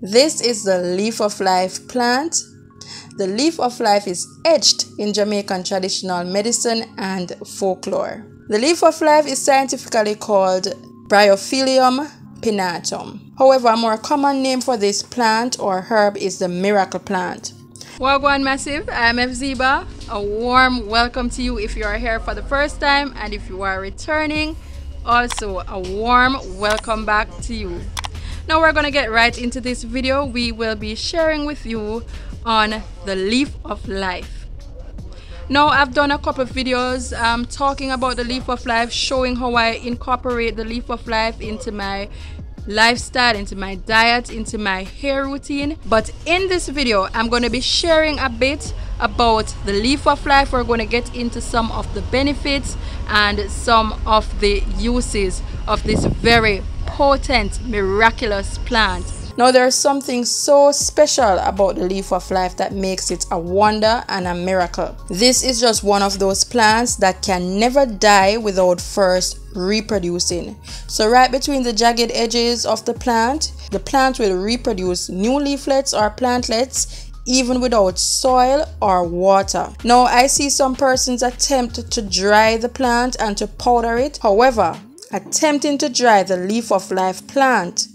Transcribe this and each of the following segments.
This is the leaf of life plant. The leaf of life is etched in Jamaican traditional medicine and folklore. The leaf of life is scientifically called Bryophyllum pinnatum. However, a more common name for this plant or herb is the miracle plant. Wagwan Massive, I am Hephzibah. A warm welcome to you if you are here for the first time and if you are returning, also a warm welcome back to you. Now we're gonna get right into this video. We will be sharing with you on the leaf of life. Now I've done a couple of videos um, talking about the leaf of life, showing how I incorporate the leaf of life into my lifestyle, into my diet, into my hair routine. But in this video, I'm going to be sharing a bit about the leaf of life. We're going to get into some of the benefits and some of the uses of this very potent, miraculous plant. Now, there's something so special about the leaf of life that makes it a wonder and a miracle. This is just one of those plants that can never die without first reproducing. So, right between the jagged edges of the plant, the plant will reproduce new leaflets or plantlets even without soil or water. Now, I see some persons attempt to dry the plant and to powder it. However, attempting to dry the leaf of life plant,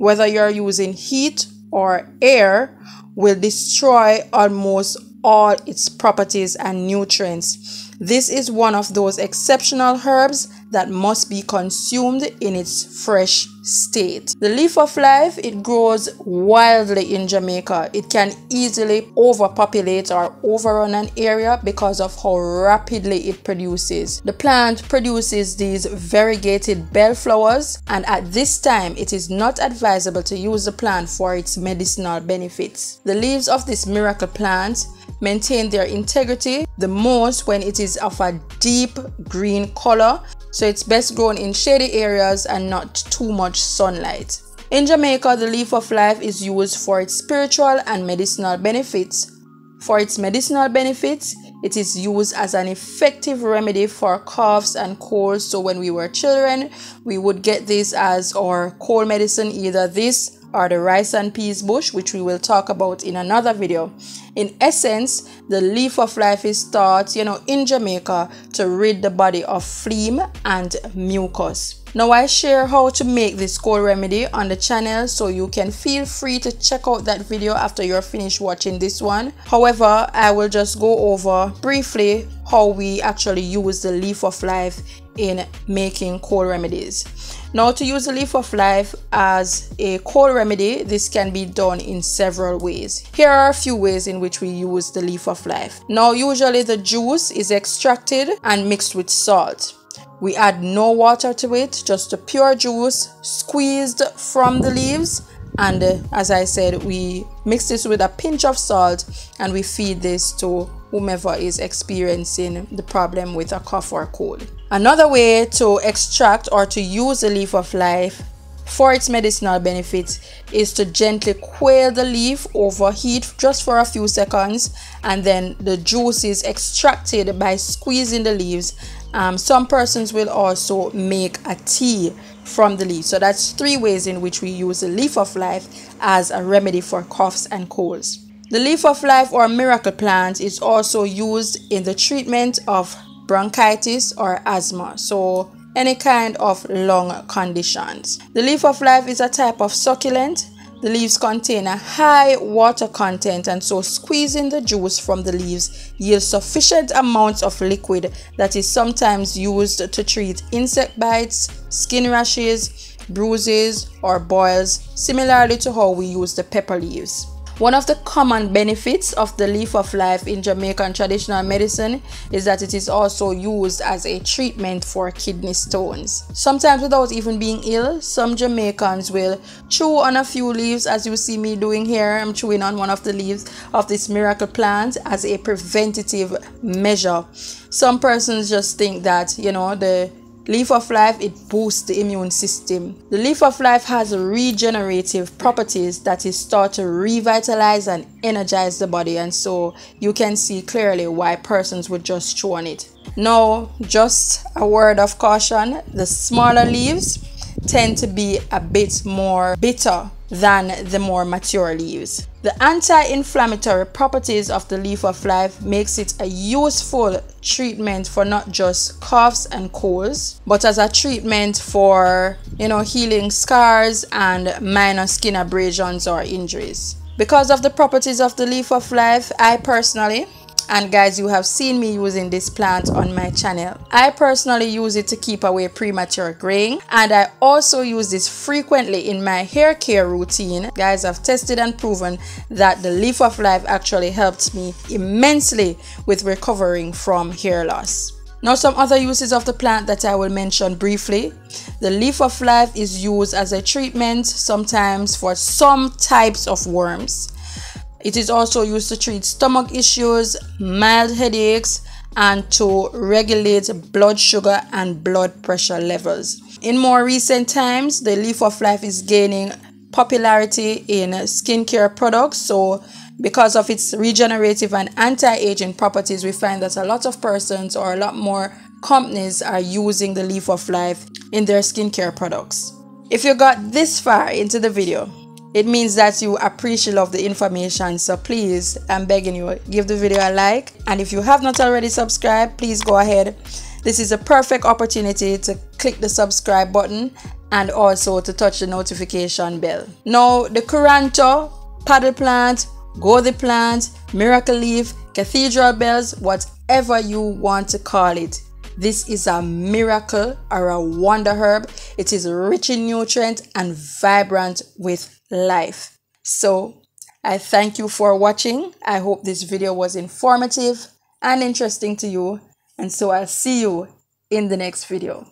whether you're using heat or air, will destroy almost all its properties and nutrients. This is one of those exceptional herbs that must be consumed in its fresh state. The leaf of life, it grows wildly in Jamaica. It can easily overpopulate or overrun an area because of how rapidly it produces. The plant produces these variegated bell flowers and at this time it is not advisable to use the plant for its medicinal benefits. The leaves of this miracle plant maintain their integrity the most when it is of a deep green color so it's best grown in shady areas and not too much sunlight. In Jamaica, the leaf of life is used for its spiritual and medicinal benefits. For its medicinal benefits, it is used as an effective remedy for coughs and colds. So when we were children, we would get this as our cold medicine, either this or the rice and peas bush, which we will talk about in another video. In essence, the leaf of life is thought, you know, in Jamaica to rid the body of phlegm and mucus. Now I share how to make this cold remedy on the channel so you can feel free to check out that video after you're finished watching this one. However, I will just go over briefly how we actually use the leaf of life in making cold remedies. Now to use the leaf of life as a cold remedy, this can be done in several ways. Here are a few ways in which we use the leaf of life. Now usually the juice is extracted and mixed with salt. We add no water to it, just the pure juice squeezed from the leaves and uh, as I said we mix this with a pinch of salt and we feed this to whomever is experiencing the problem with a cough or cold. Another way to extract or to use the leaf of life for its medicinal benefits is to gently quail the leaf over heat just for a few seconds and then the juice is extracted by squeezing the leaves. Um, some persons will also make a tea from the leaf so that's three ways in which we use the leaf of life as a remedy for coughs and colds. The leaf of life or miracle plant is also used in the treatment of bronchitis or asthma so any kind of lung conditions. The leaf of life is a type of succulent. The leaves contain a high water content and so squeezing the juice from the leaves yields sufficient amounts of liquid that is sometimes used to treat insect bites, skin rashes, bruises or boils. Similarly to how we use the pepper leaves. One of the common benefits of the leaf of life in Jamaican traditional medicine is that it is also used as a treatment for kidney stones. Sometimes without even being ill, some Jamaicans will chew on a few leaves as you see me doing here. I'm chewing on one of the leaves of this miracle plant as a preventative measure. Some persons just think that, you know, the Leaf of Life, it boosts the immune system. The Leaf of Life has regenerative properties that is thought to revitalize and energize the body and so you can see clearly why persons would just chew on it. Now, just a word of caution, the smaller leaves tend to be a bit more bitter than the more mature leaves. The anti-inflammatory properties of the leaf of life makes it a useful treatment for not just coughs and colds, but as a treatment for, you know, healing scars and minor skin abrasions or injuries. Because of the properties of the leaf of life, I personally and guys you have seen me using this plant on my channel i personally use it to keep away premature graying and i also use this frequently in my hair care routine guys i've tested and proven that the leaf of life actually helped me immensely with recovering from hair loss now some other uses of the plant that I will mention briefly. The leaf of life is used as a treatment sometimes for some types of worms. It is also used to treat stomach issues, mild headaches, and to regulate blood sugar and blood pressure levels. In more recent times, the leaf of life is gaining popularity in skincare products. So, because of its regenerative and anti aging properties, we find that a lot of persons or a lot more companies are using the leaf of life in their skincare products. If you got this far into the video, it means that you appreciate of the information. So please i'm begging you give the video a like. And if you have not already subscribed please go ahead. This is a perfect opportunity to click the subscribe button and also to touch the notification bell. Now the curanto paddle plant Goethe plant miracle leaf cathedral bells whatever you want to call it. This is a miracle or a wonder herb. It is rich in nutrients and vibrant with life. So I thank you for watching. I hope this video was informative and interesting to you. And so I'll see you in the next video.